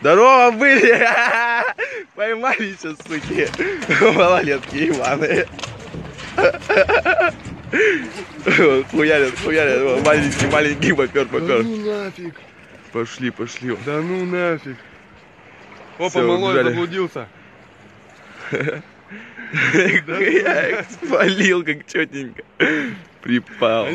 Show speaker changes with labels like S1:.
S1: Здорово были! Поймали сейчас, суки. Малолетки Иваны. Хуярят, хуярят. Маленький, маленький попер, попер.
S2: Да ну нафиг.
S1: Пошли, пошли.
S2: Да ну нафиг. Опа,
S1: Все,
S2: малой заблудился.
S1: Я их спалил как четенько. Припал.